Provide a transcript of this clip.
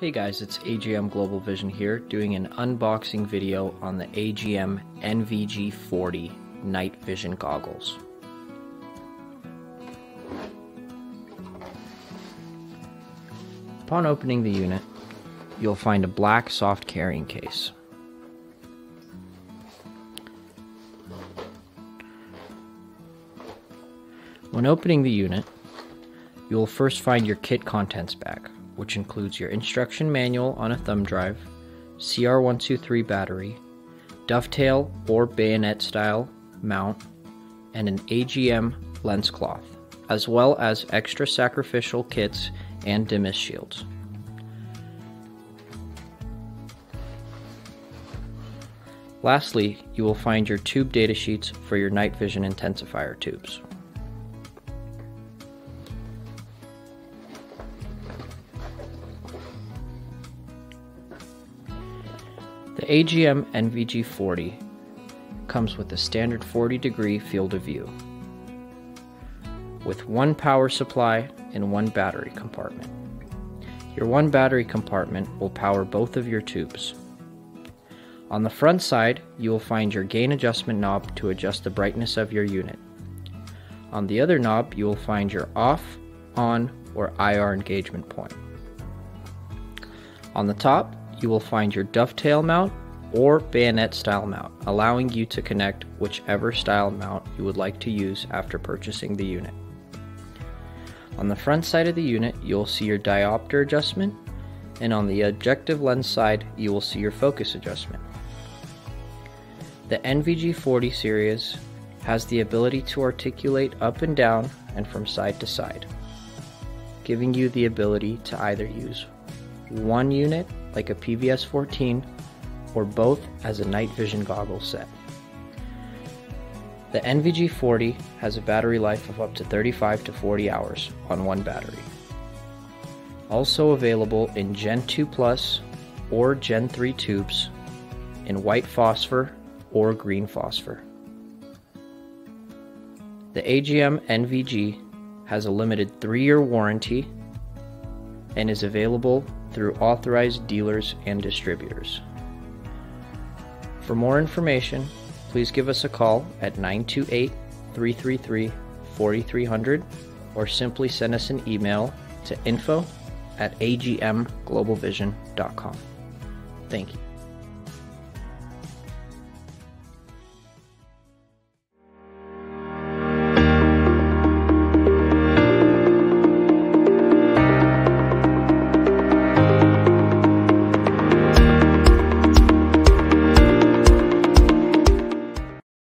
Hey guys, it's AGM Global Vision here doing an unboxing video on the AGM NVG40 night vision goggles. Upon opening the unit, you'll find a black soft carrying case. When opening the unit, you will first find your kit contents bag, which includes your instruction manual on a thumb drive, CR123 battery, dovetail or bayonet style mount, and an AGM lens cloth, as well as extra sacrificial kits and demist shields. Lastly, you will find your tube datasheets for your night vision intensifier tubes. The AGM NVG40 comes with a standard 40 degree field of view with one power supply and one battery compartment. Your one battery compartment will power both of your tubes. On the front side, you will find your gain adjustment knob to adjust the brightness of your unit. On the other knob, you will find your off, on, or IR engagement point. On the top, you will find your dovetail mount or bayonet style mount, allowing you to connect whichever style mount you would like to use after purchasing the unit. On the front side of the unit, you'll see your diopter adjustment, and on the objective lens side, you will see your focus adjustment. The NVG40 series has the ability to articulate up and down and from side to side, giving you the ability to either use one unit like a PVS 14 or both as a night vision goggle set. The NVG40 has a battery life of up to 35 to 40 hours on one battery. Also available in Gen 2 Plus or Gen 3 tubes in white phosphor or green phosphor. The AGM NVG has a limited 3 year warranty and is available through authorized dealers and distributors. For more information, please give us a call at 928 333 4300 or simply send us an email to info at agmglobalvision.com. Thank you.